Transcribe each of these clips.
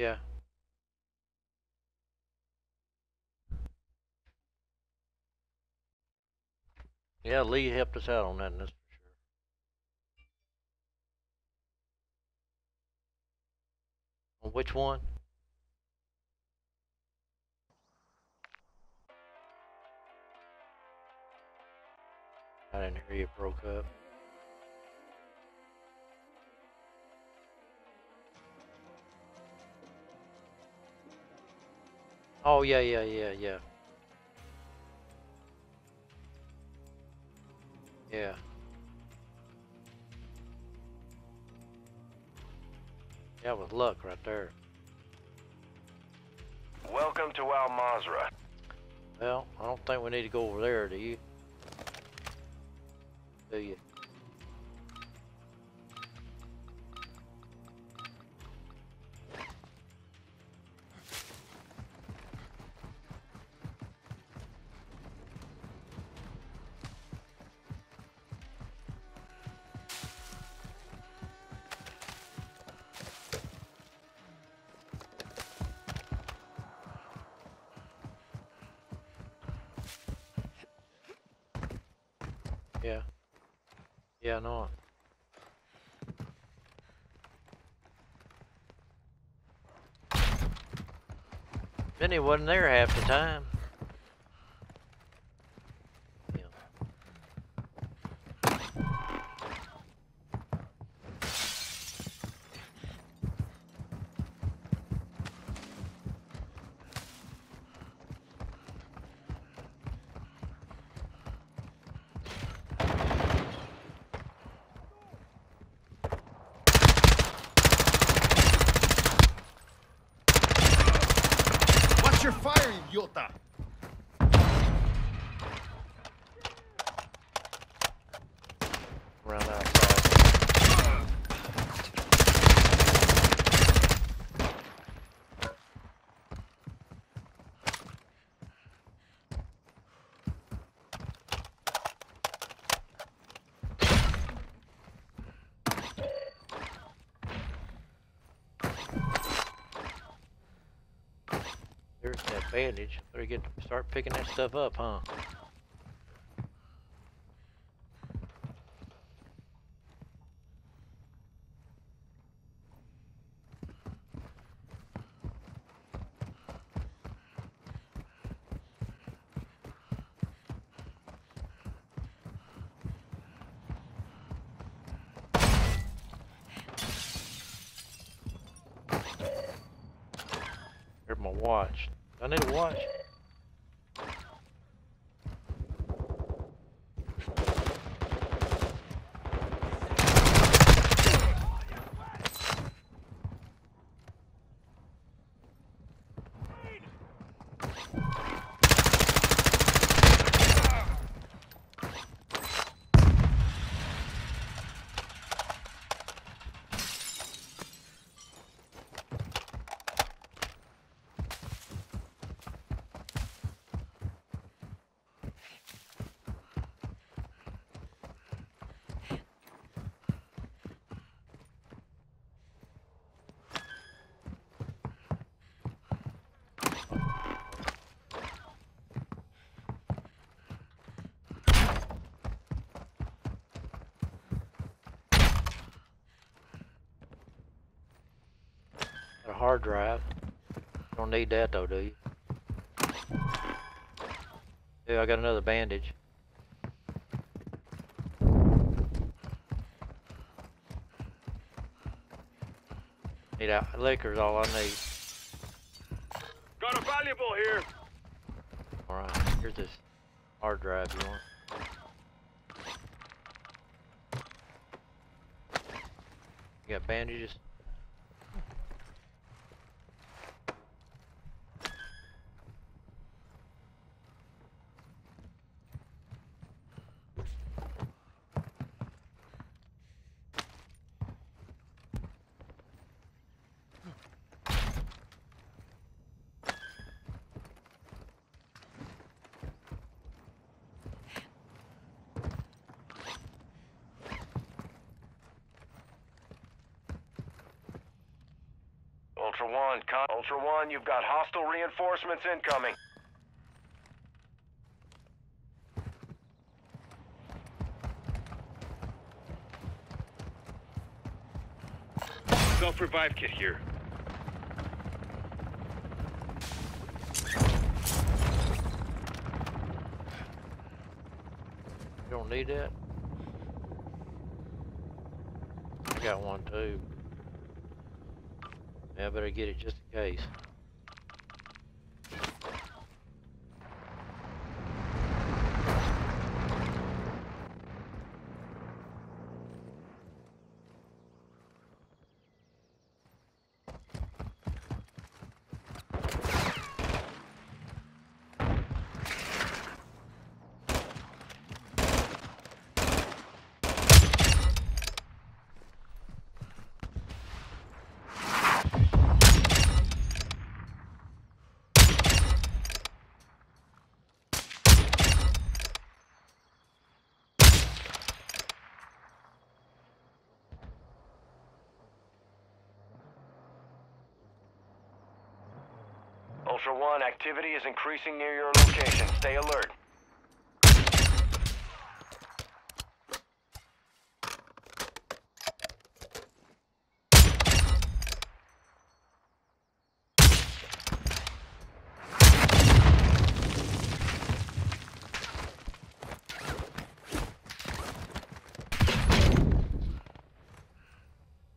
Yeah. Yeah, Lee helped us out on that, that's for sure. On which one? I didn't hear you broke up. Oh yeah, yeah, yeah, yeah. Yeah. That was luck right there. Welcome to Al Mazra. Well, I don't think we need to go over there, do you? Do you? Yeah, no. Benny wasn't there half the time. Idiota! Bandage. Better get start picking that stuff up, huh? My watch. I need a watch. A hard drive. Don't need that though, do you? Yeah, I got another bandage. Need a liquor's all I need. Got a valuable here. Alright, here's this hard drive you want. You got bandages? Ultra One, con- Ultra One, you've got hostile reinforcements incoming. Self-revive kit here. You don't need that? I got one too. Yeah, I better get it just in case. One, activity is increasing near your location. Stay alert.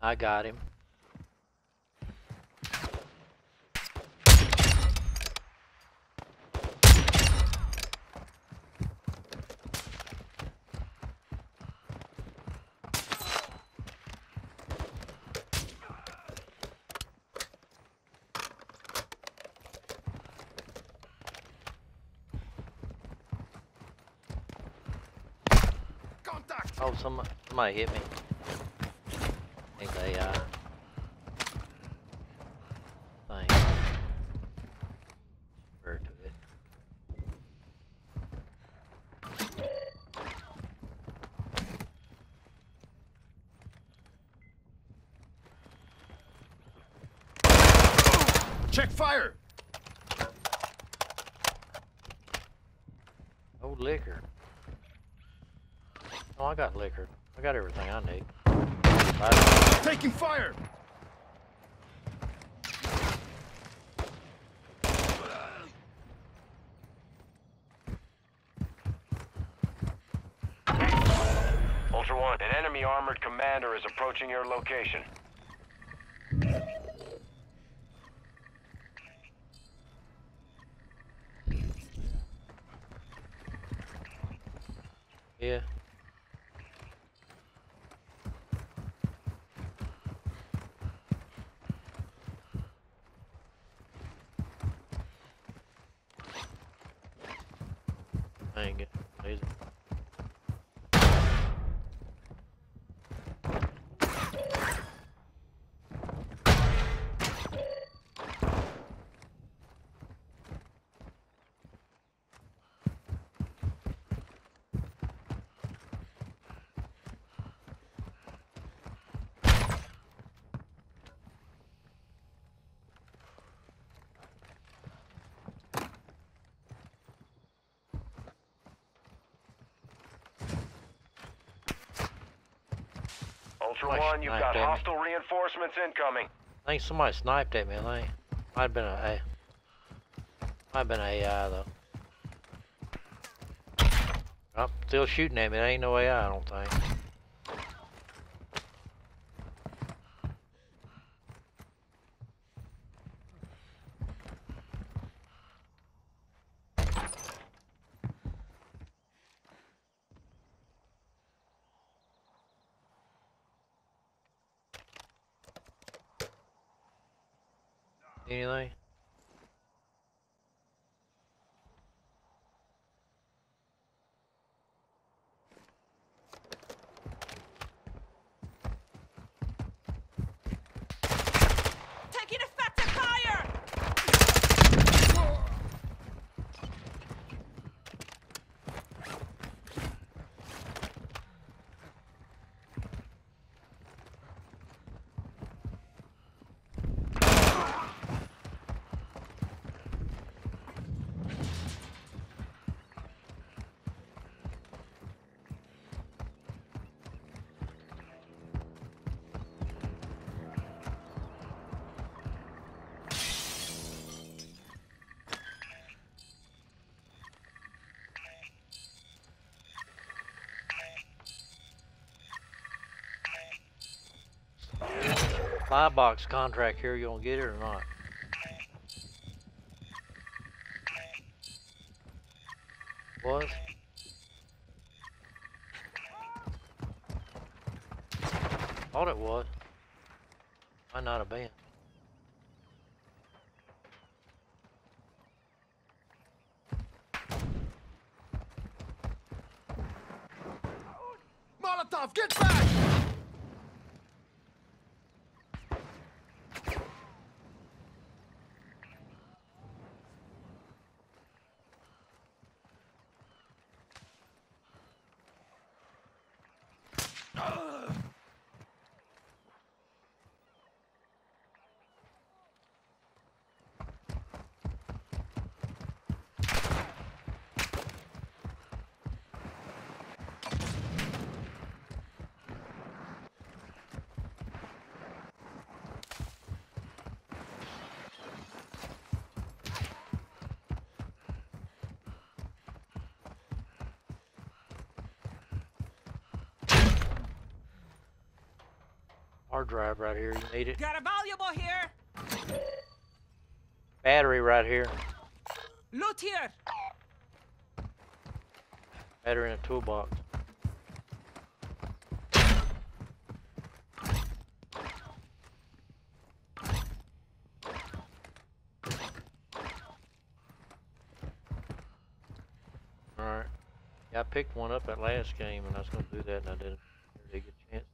I got him. Contact! Oh, some somebody hit me. I think they uh thing. Refer to it. Check fire! Old liquor. Oh, I got liquor. I got everything I need. I- Taking fire! Ultra One, an enemy armored commander is approaching your location. yeah. Dang it. Laser. Ultra Nice One, you've got hostile reinforcements incoming. I think somebody sniped at me, I think. Might have been a, a might have been a AI though. I'm still shooting at me, there ain't no AI, I don't think. Anything? Taking effective fire! Buy box contract here. You gonna get it or not? Ugh! Hard drive right here. You need it. Got a valuable here. Battery right here. Loot here. Battery in a toolbox. Alright. Yeah, I picked one up at last game and I was gonna do that and I didn't really get a chance.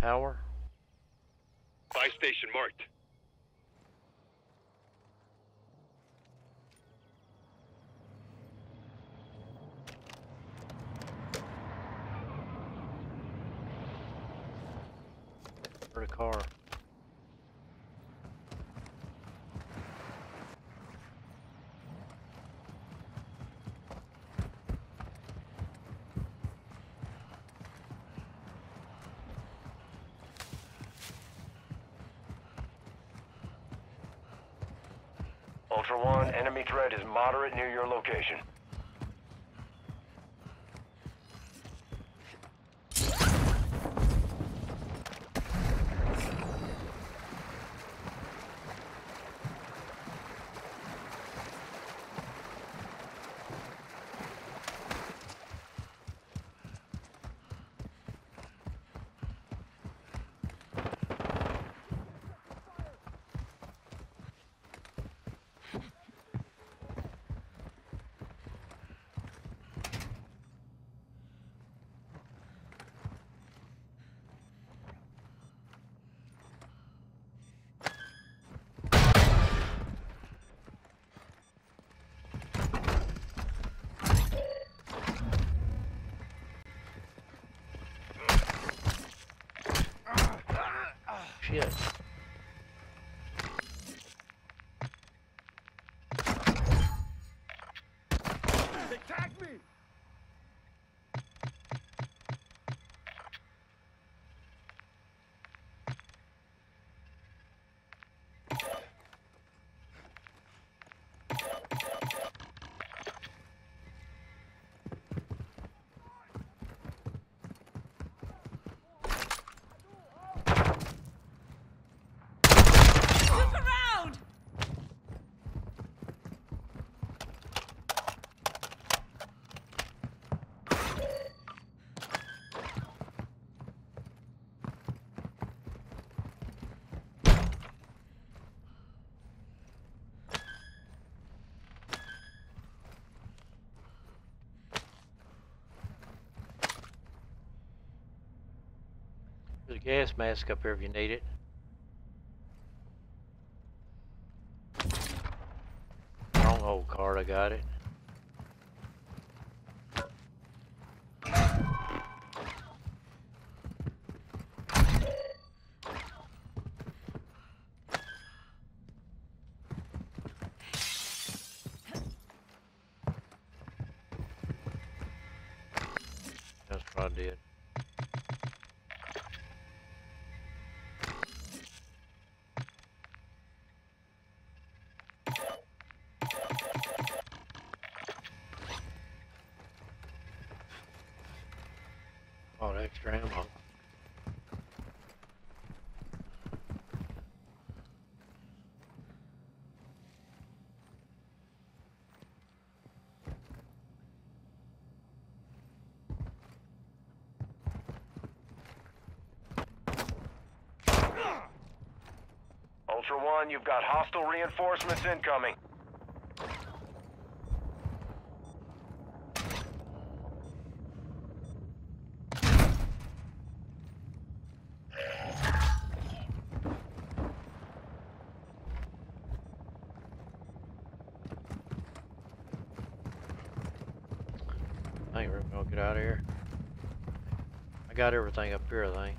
Power? Buy station marked. For the car. Ultra One, enemy threat is moderate near your location. Shit. They tagged me! Look around. There's gas mask up here if you need it. Stronghold card, I got it. That's what I did. Extra ammo. Ultra One, you've got hostile reinforcements incoming. I think we're gonna get out of here. I got everything up here, I think.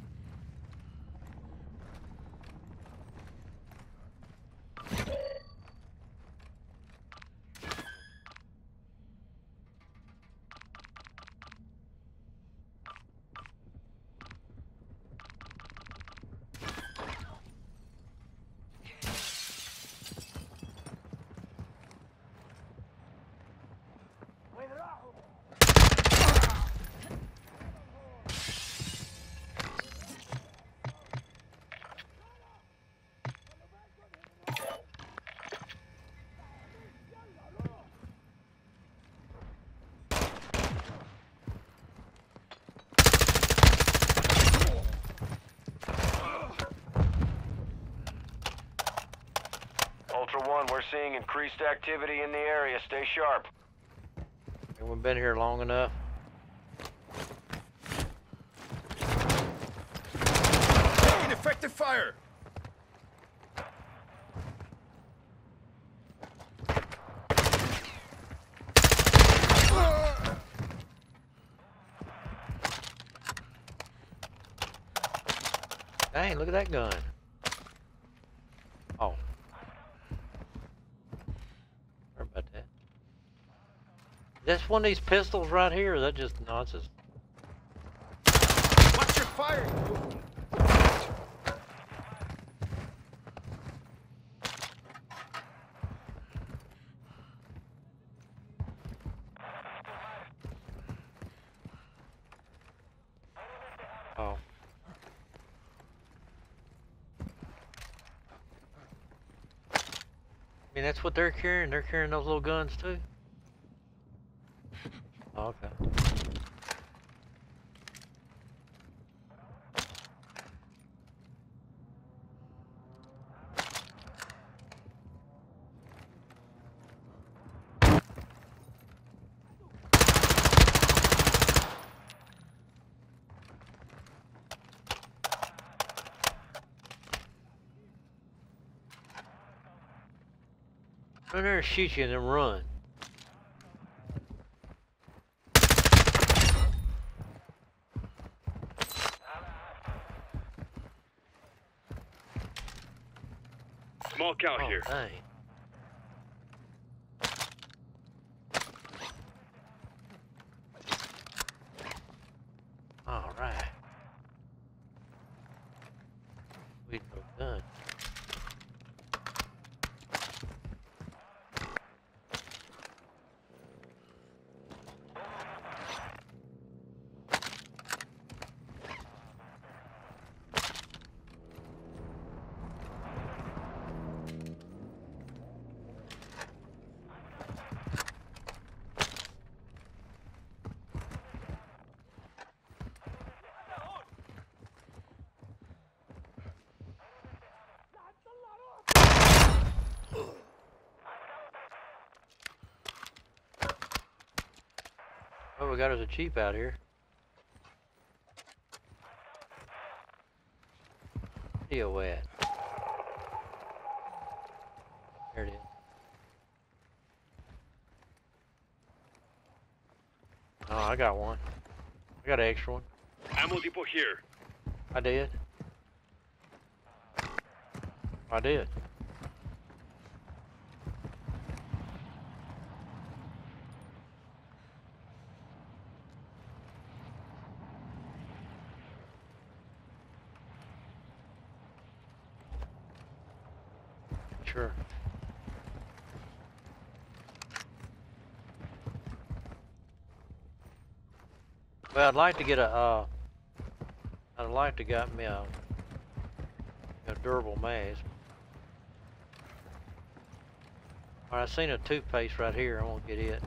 Ultra One, we're seeing increased activity in the area. Stay sharp. And we've been here long enough. Taking effective fire. Dang, look at that gun. Oh. Sorry about that. That's one of these pistols right here. that just nonsense? Watch your fire. Oh. I mean, that's what they're carrying. They're carrying those little guns too. Okay. There and shoot you and then run. Small count Oh, here. All right. We done. What we got is a cheap out here. Deal with. There it is. Oh, I got one. I got an extra one. Ammo depot here. I did. I did. Sure. Well, I'd like to get a, uh, I'd like to get me a, a durable mask. Alright, I seen a toothpaste right here. I won't get it.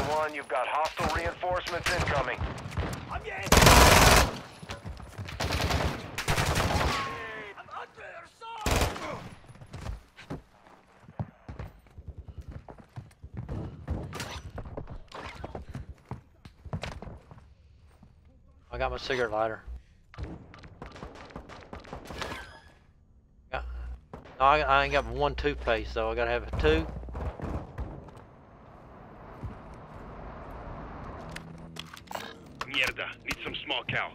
Ultra One, you've got hostile reinforcements incoming. I'm getting. I'm under assault. I got my cigarette lighter. Got, no, I, I ain't got one toothpaste though. I gotta have a two. Mierda. Need some small cow.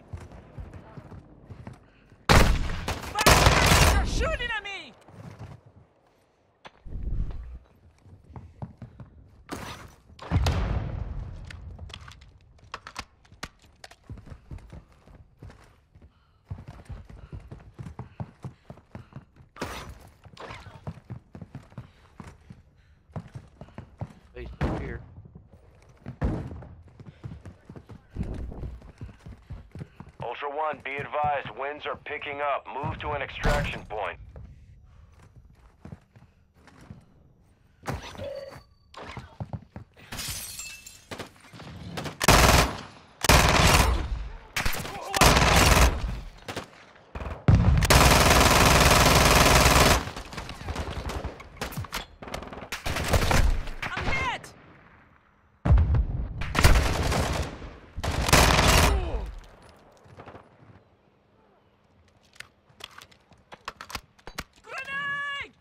Fire! You're shooting at me! Paste up here. Ultra One, be advised, winds are picking up. Move to an extraction point. I'm hit! Grenade!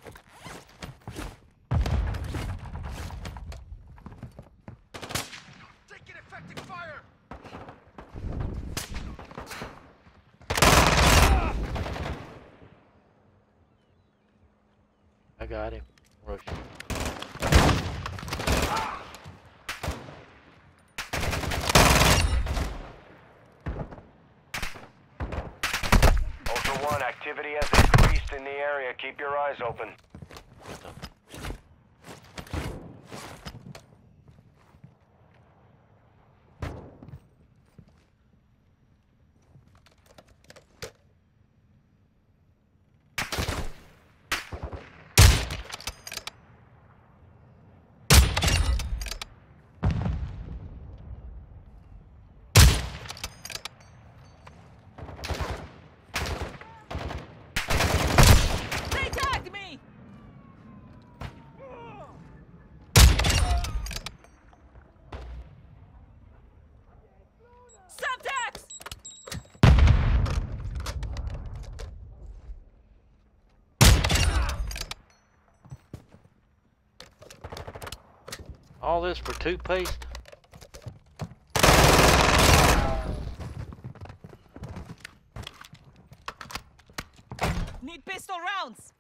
Taking effective fire. I got him. Rush. Ultra One, activity has increased in the area. Keep your eyes open. They tagged me! Subtext! All this for toothpaste? Need pistol rounds!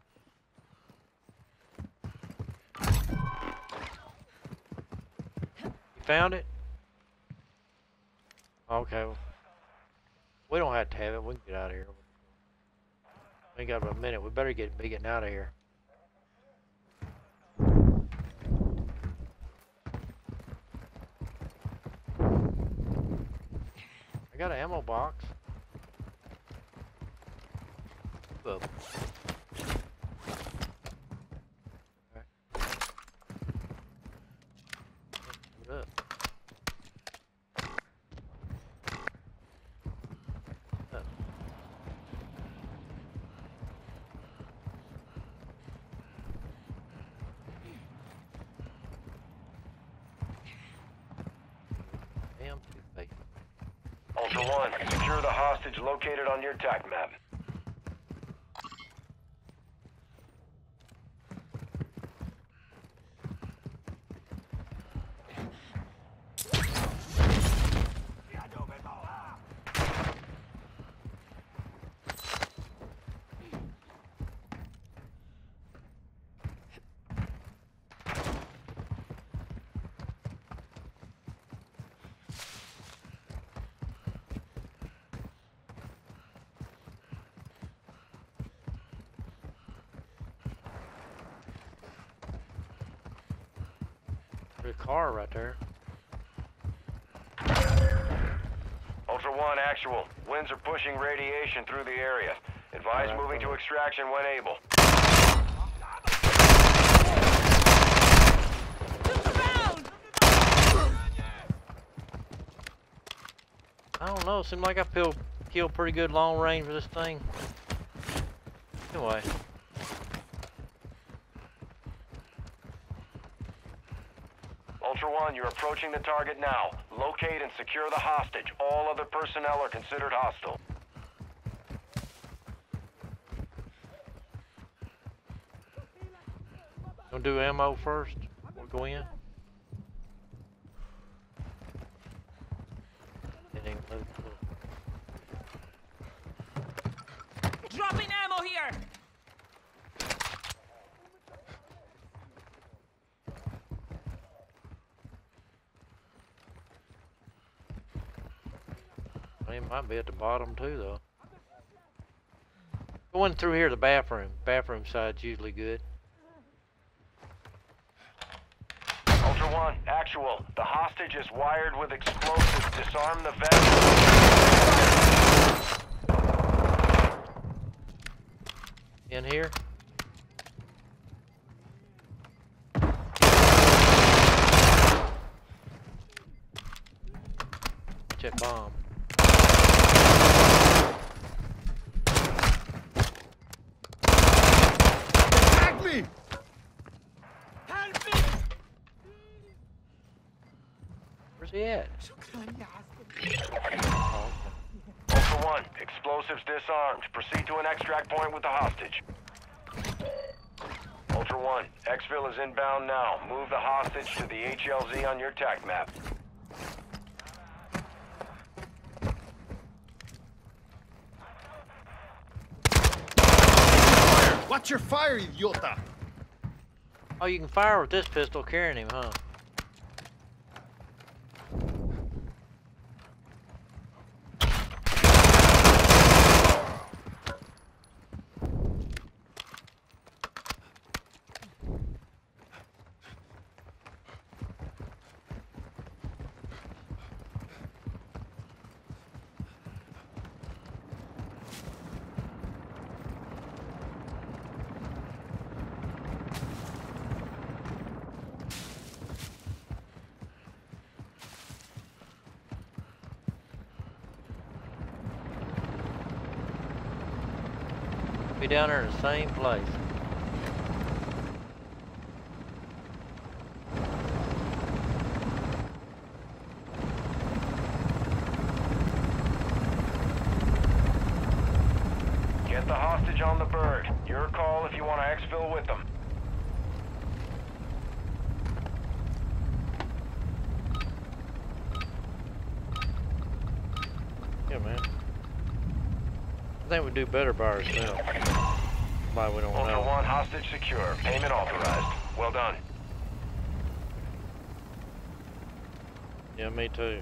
You found it? Okay. We don't have to have it. We can get out of here. We ain't got about a minute. We better get be getting out of here. Got an ammo box. Up. Damn toothpaste. Ultra One, secure the hostage located on your TAC map. There's a car right there. Ultra One, actual. Winds are pushing radiation through the area. Advise Alright, moving to extraction when able. I don't know. Seemed like I feel killed pretty good long range with this thing. Anyway, Ultra you're approaching the target now. Locate and secure the hostage. All other personnel are considered hostile. gonna do ammo first. We'll go in. It ain't. Dropping ammo here! It might be at the bottom too, though. Going through here, the bathroom. Bathroom side's usually good. Ultra One, actual. The hostage is wired with explosives. Disarm the vessel. In here. Check bomb. Attack me! Help me! Where's he at? Oh, Ultra One, explosives disarmed. Proceed to an extract point with the hostage. Ultra One, exfil is inbound now. Move the hostage to the HLZ on your TAC map. Watch your fire, idiota! Oh, you can fire with this pistol carrying him, huh? Be down there in the same place. Get the hostage on the bird. Your call if you want to exfil with them. Yeah, man. I think we do better by ourselves. Why we don't Ultra know. One, hostage secure. Payment authorized. Well done. Yeah, me too.